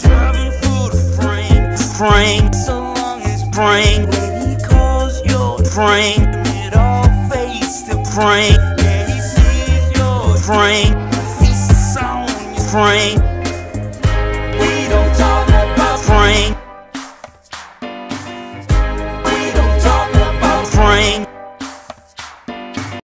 Driving through the frame, frame. So long as brain. When he calls your brain, it all fades to brain. Yeah, he sees your brain, he's on your brain.